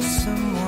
someone